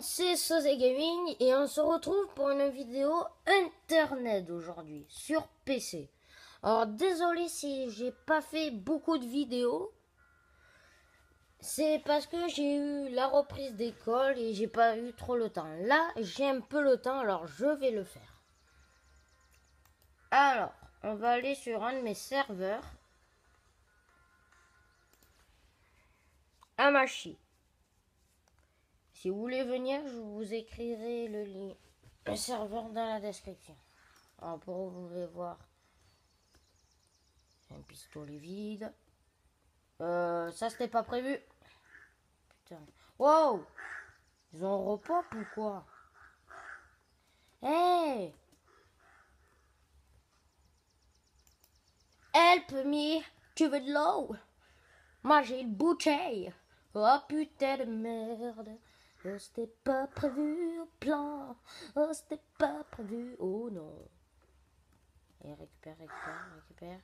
c'est Sosé Gaming et on se retrouve pour une vidéo internet aujourd'hui sur PC. Alors désolé si j'ai pas fait beaucoup de vidéos. C'est parce que j'ai eu la reprise d'école et j'ai pas eu trop le temps. Là, j'ai un peu le temps, alors je vais le faire. Alors, on va aller sur un de mes serveurs. Amashi. Si vous voulez venir, je vous écrirai le lien, le serveur dans la description. Alors pour vous pouvez voir, un pistolet vide. Euh, ça c'était pas prévu. Putain. Wow. Ils ont repop ou quoi? Hey. Help me. Tu veux de l'eau? Moi j'ai une bouteille. Oh putain de merde Oh, c'était pas prévu au plan. Oh, c'était pas prévu. Oh non. Et récupère, récupère, récupère.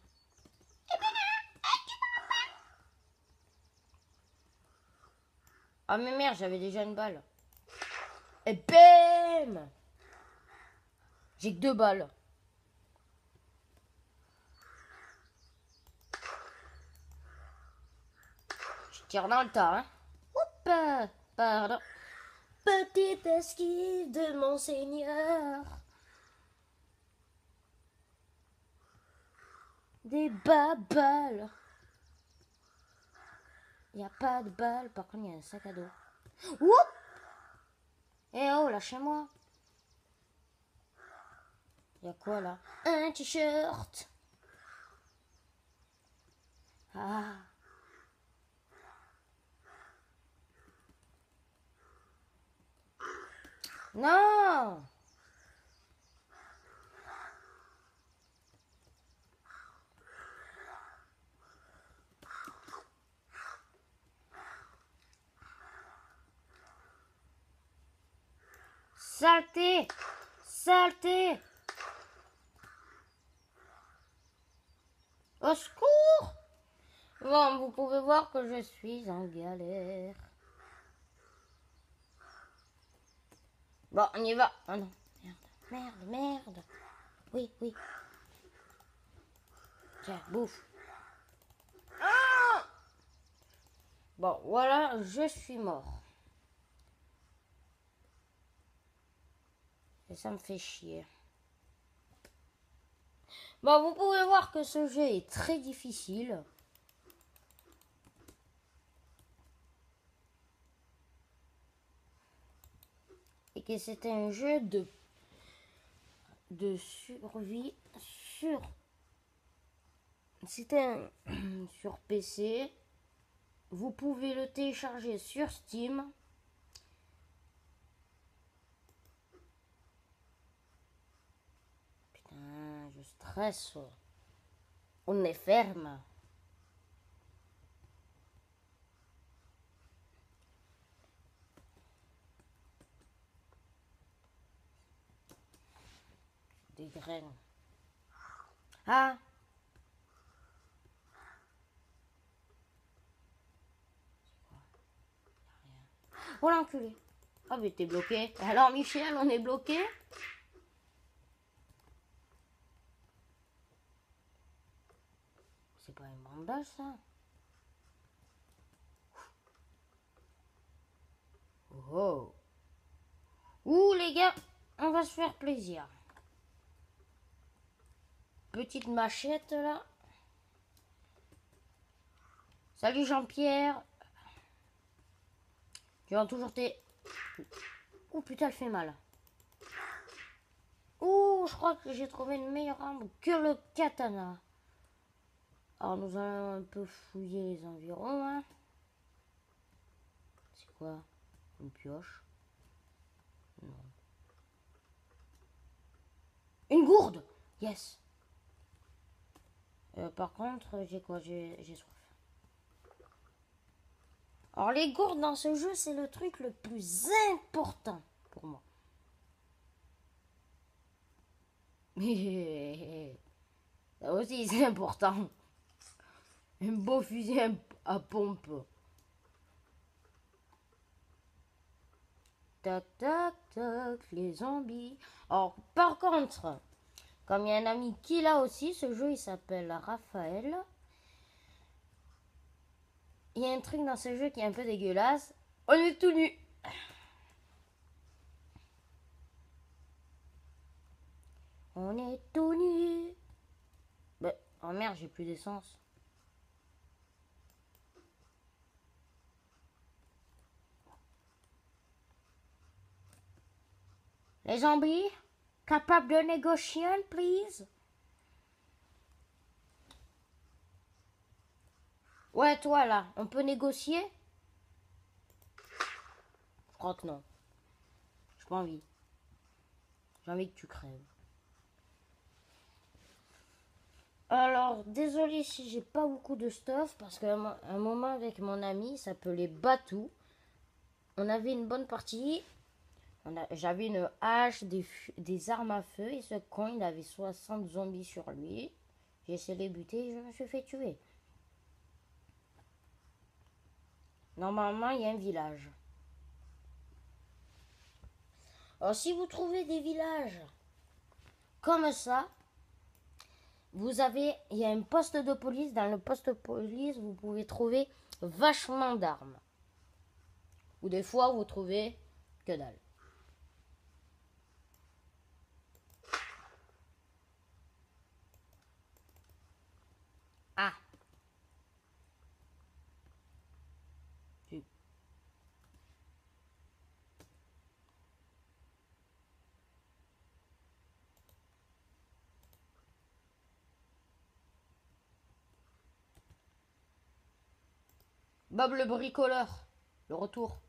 Ah mais merde, j'avais déjà une balle. Et bam J'ai que deux balles. Je tire dans le tas, hein. Oups, pardon. Petite esquive de monseigneur. Des bas balles. Il a pas de balles, par contre il y a un sac à dos. Oups Eh oh, lâchez-moi. Il y a quoi là? Un t-shirt. Ah. Non. Saleté. Saleté. Au secours. Bon, vous pouvez voir que je suis en galère. Bon, on y va. Oh non, merde, merde, merde. Oui, oui. Tiens, bouffe. Ah bon, voilà, je suis mort. Et ça me fait chier. Bon, vous pouvez voir que ce jeu est très difficile. Et que c'était un jeu de, de survie sur c'était sur PC. Vous pouvez le télécharger sur Steam. Putain, je stresse. On est ferme. Des graines. Ah. Oh l'enculé. Ah mais t'es bloqué. Alors Michel, on est bloqué? C'est pas une bandage ça Oh. Ouh les gars, on va se faire plaisir petite machette là. Salut Jean-Pierre. Tu as toujours tes... Oh putain, elle fait mal. Oh, je crois que j'ai trouvé une meilleure arme que le katana. Alors nous allons un peu fouiller les environs. Hein. C'est quoi? Une pioche? Non. Une gourde Yes euh, par contre, j'ai quoi? J'ai soif. Alors les gourdes dans ce jeu, c'est le truc le plus important pour moi. Ça aussi c'est important. Un beau fusil à pompe. tac, tac, tac, les zombies. Alors, par contre, comme il y a un ami qui l'a aussi, ce jeu il s'appelle Raphaël. Il y a un truc dans ce jeu qui est un peu dégueulasse. On est tout nu. On est tout nu. Bah, oh merde, j'ai plus d'essence. Les zombies, capables de négocier, please? Ouais, toi là, on peut négocier? Je crois que non. J'ai pas envie. J'ai envie que tu crèves. Alors, désolé si j'ai pas beaucoup de stuff, parce qu'à un moment avec mon ami, ça s'appelait Batou. On avait une bonne partie. J'avais une hache, des, armes à feu, et ce con, il avait 60 zombies sur lui. J'ai essayé de les buter et je me suis fait tuer. Normalement, il y a un village. Alors, si vous trouvez des villages comme ça, vous avez, il y a un poste de police. Dans le poste de police, vous pouvez trouver vachement d'armes. Ou des fois, vous trouvez que dalle. Ah. Bob le bricoleur, le retour.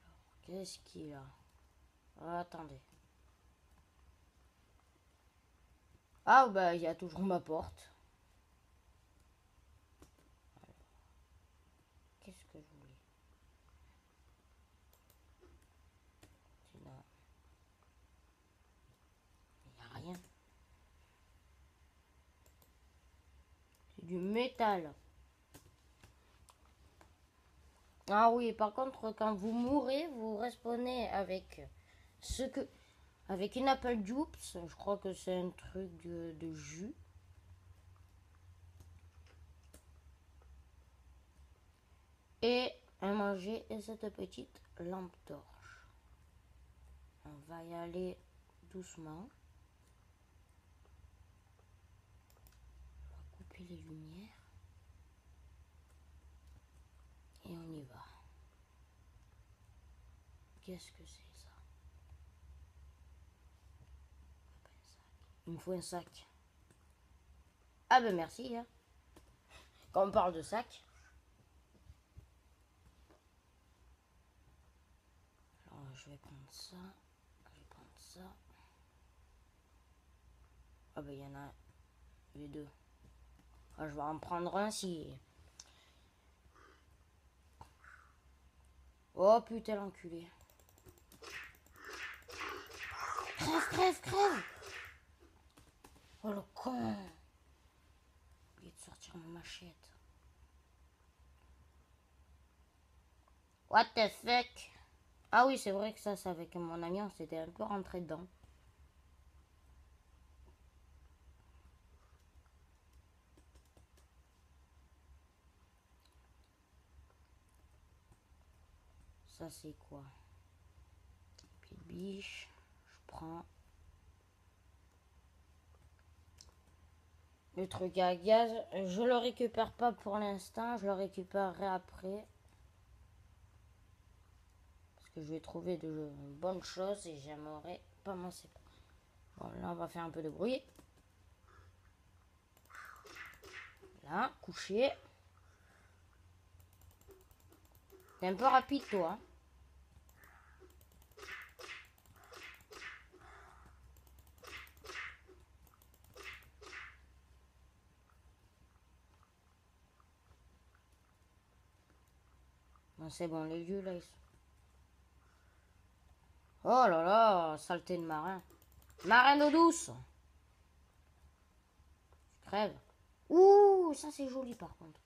Alors, qu'est-ce qu'il a? Ah, Attendez. Ah, bah, il y a toujours ma porte. Qu'est-ce que je voulais? Il n'y a rien. C'est du métal. Ah oui, par contre, quand vous mourrez, vous respawnez avec ce que... Avec une apple juice, je crois que c'est un truc de, jus. Et à manger et cette petite lampe torche. On va y aller doucement. On va couper les lumières. Et on y va. Qu'est-ce que c'est ça? Il me faut un sac. Ah ben merci. Hein. Quand on parle de sac. Alors je vais prendre ça. Je vais prendre ça. Ah ben il y en a les deux. Ah, je vais en prendre un si Oh putain l'enculé. Crève, crève, crève Oh le con J'ai de sortir ma machette. What the fuck? Ah oui, c'est vrai que ça, c'est avec mon ami, on s'était un peu rentré dedans. Ça, c'est quoi? Biche, je prends le truc à gaz. Je le récupère pas pour l'instant, je le récupérerai après. Parce que je vais trouver de bonnes choses et j'aimerais pas m'en séparer. Là, on va faire un peu de bruit. Là, coucher. C'est un peu rapide, toi. Hein? C'est bon, les yeux là. Oh là là, saleté de marin. Marin d'eau douce. crève. Ouh, ça c'est joli par contre.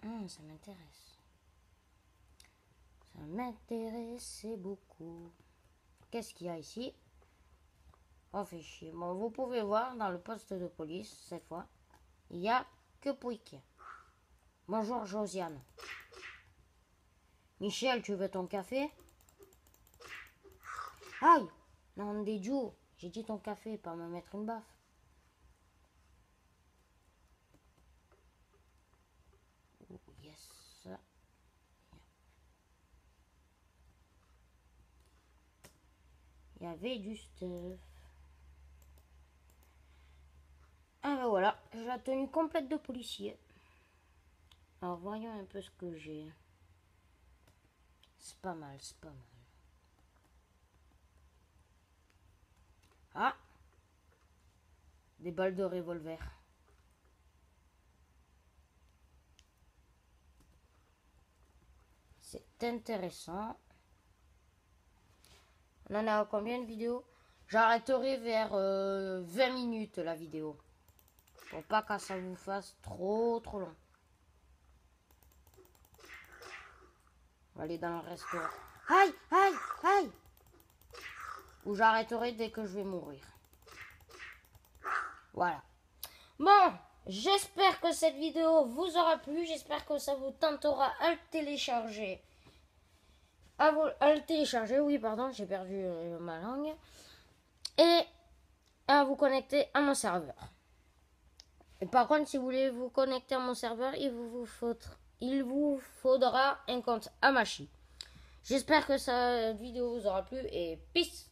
Tiens, ça m'intéresse. Ça m'intéressait beaucoup. Qu'est-ce qu'il y a ici? Oh, fait chier. Bon, vous pouvez voir dans le poste de police, cette fois, il n'y a que Pouic. Bonjour, Josiane. Michel, tu veux ton café? Aïe Non, des J'ai dit ton café, pas me mettre une baffe. Oh, yes. Il y avait du stuff. Ah ben voilà, j'ai la tenue complète de policier. Alors voyons un peu ce que j'ai. C'est pas mal, c'est pas mal. Ah Des balles de revolver. C'est intéressant. On en a combien de vidéos? J'arrêterai vers 20 euh, minutes la vidéo. Pour pas que ça vous fasse trop trop long. On va aller dans le restaurant. Aïe, aïe, aïe Ou j'arrêterai dès que je vais mourir. Voilà. Bon, j'espère que cette vidéo vous aura plu. J'espère que ça vous tentera à le télécharger. À, vous, à le télécharger, oui, pardon, j'ai perdu euh, ma langue. Et à vous connecter à mon serveur. Et par contre, si vous voulez vous connecter à mon serveur, il vous, faudra, il vous faudra un compte Amashi. J'espère que cette vidéo vous aura plu et peace